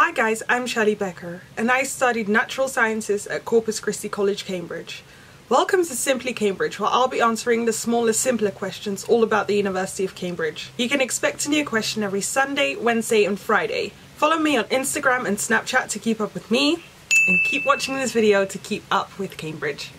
Hi guys, I'm Shirley Bekker and I studied Natural Sciences at Corpus Christi College, Cambridge. Welcome to Simply Cambridge where I'll be answering the smaller, simpler questions all about the University of Cambridge. You can expect a new question every Sunday, Wednesday and Friday. Follow me on Instagram and Snapchat to keep up with me and keep watching this video to keep up with Cambridge.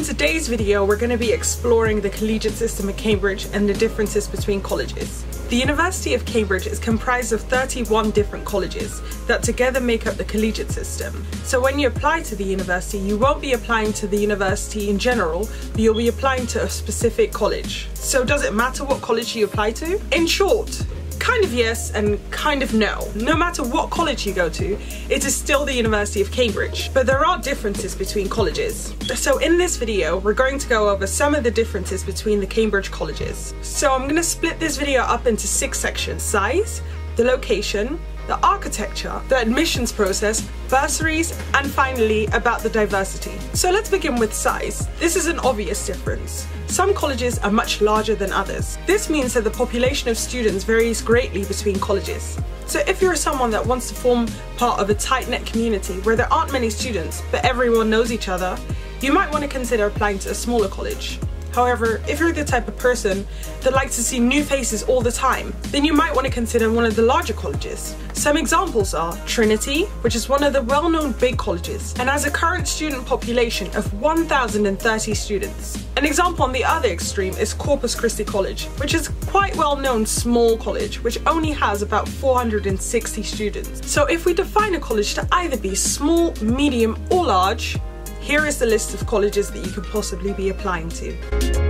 In today's video, we're going to be exploring the collegiate system at Cambridge and the differences between colleges. The University of Cambridge is comprised of 31 different colleges that together make up the collegiate system. So when you apply to the university, you won't be applying to the university in general, but you'll be applying to a specific college. So does it matter what college you apply to? In short, Kind of yes and kind of no. No matter what college you go to, it is still the University of Cambridge. But there are differences between colleges. So in this video, we're going to go over some of the differences between the Cambridge colleges. So I'm going to split this video up into six sections. Size, the location, the architecture, the admissions process, bursaries, and finally about the diversity. So let's begin with size. This is an obvious difference. Some colleges are much larger than others. This means that the population of students varies greatly between colleges. So if you're someone that wants to form part of a tight-knit community where there aren't many students but everyone knows each other, you might want to consider applying to a smaller college. However, if you're the type of person that likes to see new faces all the time, then you might want to consider one of the larger colleges. Some examples are Trinity, which is one of the well-known big colleges and has a current student population of 1,030 students. An example on the other extreme is Corpus Christi College, which is quite well-known small college, which only has about 460 students. So if we define a college to either be small, medium or large, here is the list of colleges that you could possibly be applying to.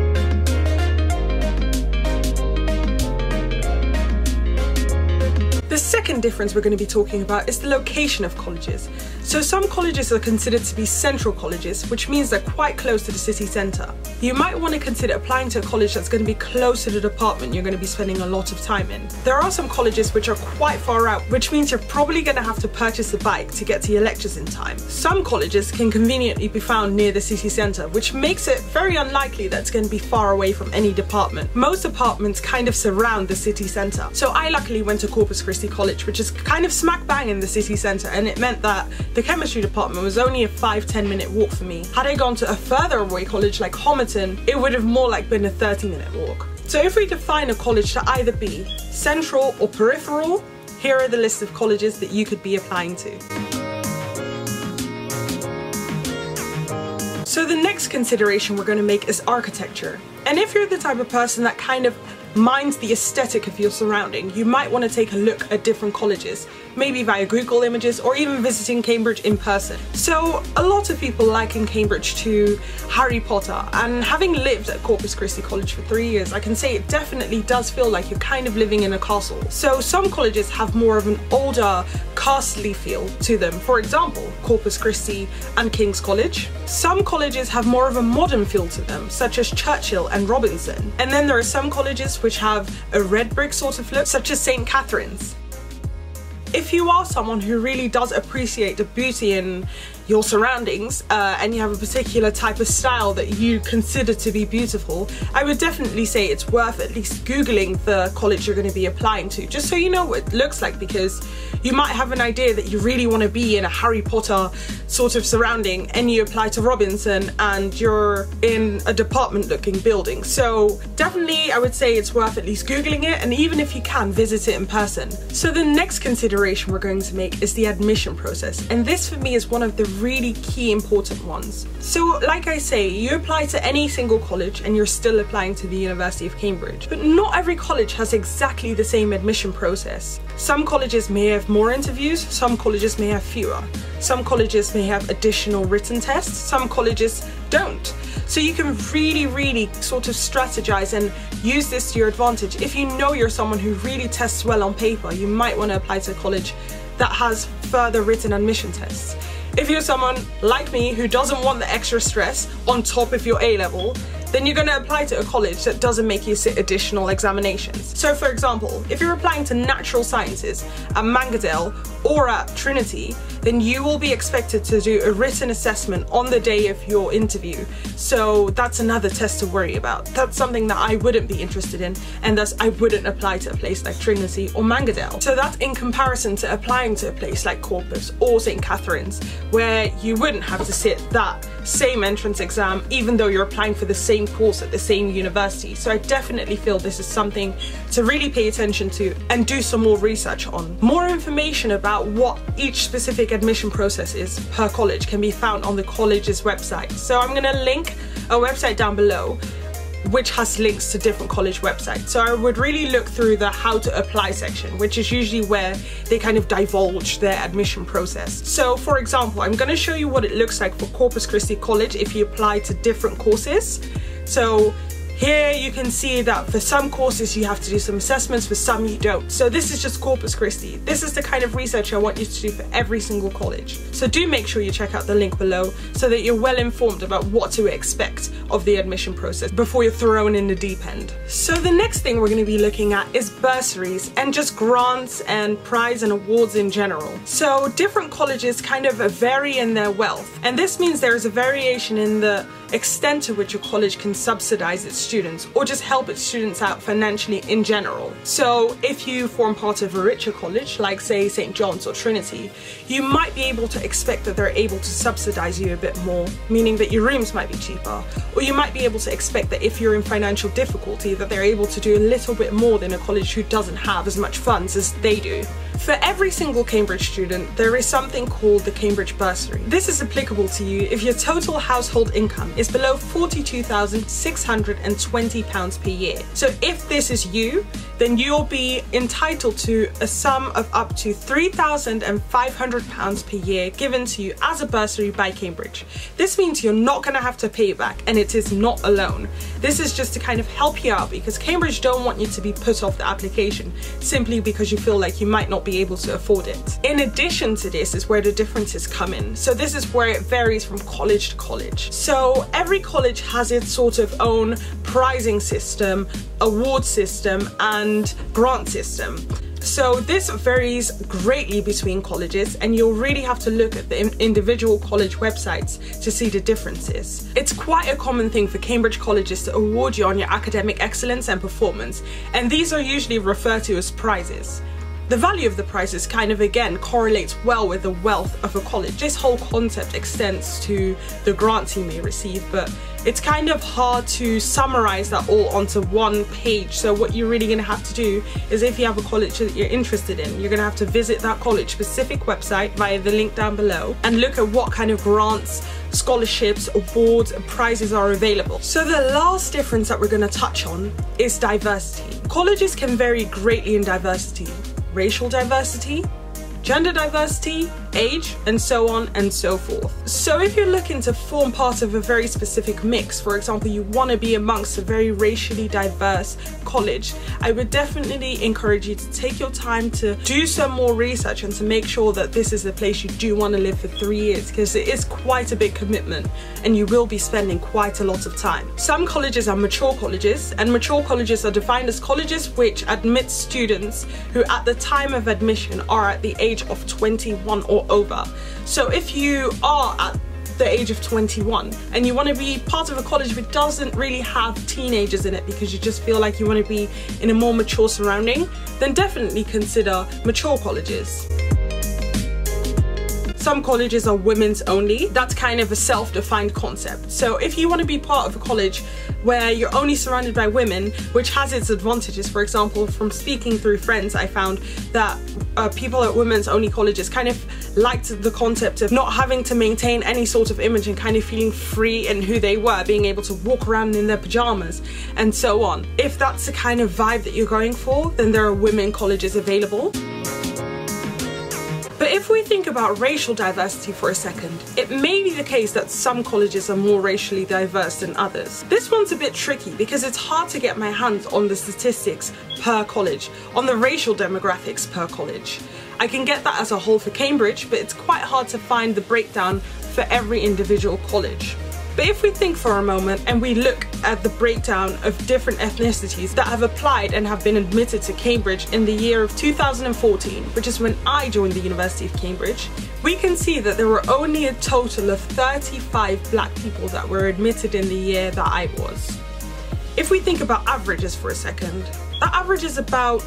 Second difference we're going to be talking about is the location of colleges. So some colleges are considered to be central colleges, which means they're quite close to the city centre. You might want to consider applying to a college that's going to be close to the department you're going to be spending a lot of time in. There are some colleges which are quite far out, which means you're probably going to have to purchase a bike to get to your lectures in time. Some colleges can conveniently be found near the city centre, which makes it very unlikely that it's going to be far away from any department. Most departments kind of surround the city centre. So I luckily went to Corpus Christi College, which is kind of smack bang in the city centre, and it meant that the chemistry department was only a 5-10 minute walk for me. Had I gone to a further away college like Homerton, it would have more like been a 30 minute walk. So if we define a college to either be central or peripheral, here are the list of colleges that you could be applying to. So the next consideration we're going to make is architecture. And if you're the type of person that kind of minds the aesthetic of your surrounding, you might want to take a look at different colleges, maybe via Google Images or even visiting Cambridge in person. So a lot of people liken Cambridge to Harry Potter and having lived at Corpus Christi College for three years, I can say it definitely does feel like you're kind of living in a castle. So some colleges have more of an older, castly feel to them. For example, Corpus Christi and King's College. Some colleges have more of a modern feel to them, such as Churchill and Robinson. And then there are some colleges which have a red brick sort of look, such as St. Catharine's. If you are someone who really does appreciate the beauty in your surroundings uh, and you have a particular type of style that you consider to be beautiful, I would definitely say it's worth at least Googling the college you're going to be applying to, just so you know what it looks like because you might have an idea that you really want to be in a Harry Potter sort of surrounding and you apply to Robinson and you're in a department looking building. So definitely I would say it's worth at least Googling it and even if you can, visit it in person. So the next consideration we're going to make is the admission process and this for me is one of the really key important ones. So like I say, you apply to any single college and you're still applying to the University of Cambridge. But not every college has exactly the same admission process. Some colleges may have more interviews, some colleges may have fewer. Some colleges may have additional written tests, some colleges don't. So you can really, really sort of strategize and use this to your advantage. If you know you're someone who really tests well on paper, you might want to apply to a college that has further written admission tests. If you're someone like me who doesn't want the extra stress on top of your A level, then you're going to apply to a college that doesn't make you sit additional examinations. So for example, if you're applying to natural sciences at Magdalene or at Trinity, then you will be expected to do a written assessment on the day of your interview. So that's another test to worry about. That's something that I wouldn't be interested in, and thus I wouldn't apply to a place like Trinity or Magdalene. So that's in comparison to applying to a place like Corpus or St. Catharine's, where you wouldn't have to sit that same entrance exam even though you're applying for the same course at the same university. So I definitely feel this is something to really pay attention to and do some more research on. More information about what each specific admission process is per college can be found on the college's website. So I'm to link a website down below which has links to different college websites. So I would really look through the how to apply section, which is usually where they kind of divulge their admission process. So for example, I'm gonna show you what it looks like for Corpus Christi College if you apply to different courses. So here you can see that for some courses you have to do some assessments, for some you don't. So this is just Corpus Christi. This is the kind of research I want you to do for every single college. So do make sure you check out the link below so that you're well informed about what to expect of the admission process before you're thrown in the deep end. So the next thing we're going to be looking at is bursaries and just grants and prize and awards in general. So different colleges kind of vary in their wealth and this means there is a variation in the extent to which a college can subsidize its students or just help its students out financially in general. So if you form part of a richer college, like say St. John's or Trinity, you might be able to expect that they're able to subsidize you a bit more, meaning that your rooms might be cheaper. Or you might be able to expect that if you're in financial difficulty, that they're able to do a little bit more than a college who doesn't have as much funds as they do. For every single Cambridge student, there is something called the Cambridge Bursary. This is applicable to you if your total household income is below £42,620 per year. So if this is you, then you'll be entitled to a sum of up to £3,500 per year given to you as a bursary by Cambridge. This means you're not going to have to pay it back and it is not a loan. This is just to kind of help you out because Cambridge don't want you to be put off the application simply because you feel like you might not be able to afford it. In addition to this is where the differences come in. So this is where it varies from college to college. So every college has its sort of own pricing system, award system and grant system. So this varies greatly between colleges and you'll really have to look at the individual college websites to see the differences. It's quite a common thing for Cambridge colleges to award you on your academic excellence and performance and these are usually referred to as prizes. The value of the prizes kind of again correlates well with the wealth of a college. This whole concept extends to the grants you may receive, but it's kind of hard to summarize that all onto one page. So what you're really gonna have to do is if you have a college that you're interested in, you're gonna have to visit that college specific website via the link down below and look at what kind of grants scholarships, awards, prizes are available. So the last difference that we're going to touch on is diversity. Colleges can vary greatly in diversity racial diversity, gender diversity, age, and so on and so forth. So if you're looking to form part of a very specific mix, for example, you want to be amongst a very racially diverse college, I would definitely encourage you to take your time to do some more research and to make sure that this is the place you do want to live for three years because it is quite a big commitment and you will be spending quite a lot of time. Some colleges are mature colleges and mature colleges are defined as colleges which admit students who at the time of admission are at the age of 21 or over. So if you are at the age of 21 and you want to be part of a college which doesn't really have teenagers in it because you just feel like you want to be in a more mature surrounding, then definitely consider mature colleges. Some colleges are women's only. That's kind of a self-defined concept. So if you want to be part of a college where you're only surrounded by women, which has its advantages, for example, from speaking through friends, I found that uh, people at women's only colleges kind of liked the concept of not having to maintain any sort of image and kind of feeling free in who they were, being able to walk around in their pajamas and so on. If that's the kind of vibe that you're going for, then there are women colleges available. If we think about racial diversity for a second, it may be the case that some colleges are more racially diverse than others. This one's a bit tricky because it's hard to get my hands on the statistics per college, on the racial demographics per college. I can get that as a whole for Cambridge, but it's quite hard to find the breakdown for every individual college. But if we think for a moment and we look at the breakdown of different ethnicities that have applied and have been admitted to Cambridge in the year of 2014, which is when I joined the University of Cambridge, we can see that there were only a total of 35 black people that were admitted in the year that I was. If we think about averages for a second, that average is about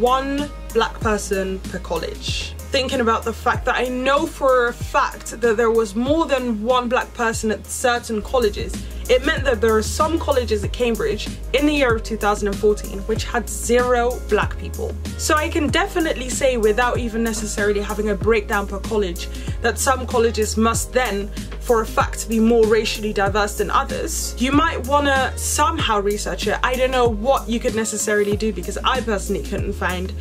one black person per college. Thinking about the fact that I know for a fact that there was more than one black person at certain colleges, it meant that there are some colleges at Cambridge in the year of 2014 which had zero black people. So I can definitely say without even necessarily having a breakdown per college that some colleges must then for a fact be more racially diverse than others. You might want to somehow research it. I don't know what you could necessarily do because I personally couldn't find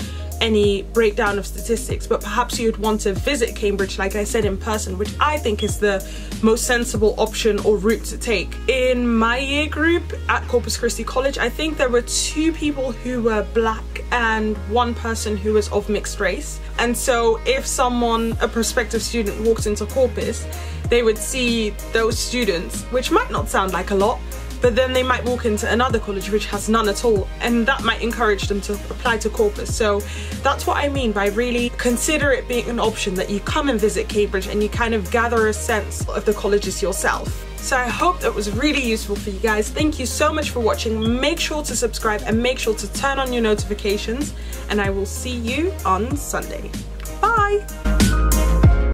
any breakdown of statistics, but perhaps you'd want to visit Cambridge, like I said, in person, which I think is the most sensible option or route to take. In my year group at Corpus Christi College, I think there were two people who were black and one person who was of mixed race. And so if someone, a prospective student, walked into Corpus, they would see those students, which might not sound like a lot, but then they might walk into another college which has none at all and that might encourage them to apply to Corpus. So that's what I mean by really consider it being an option that you come and visit Cambridge and you kind of gather a sense of the colleges yourself. So I hope that was really useful for you guys. Thank you so much for watching. Make sure to subscribe and make sure to turn on your notifications and I will see you on Sunday. Bye!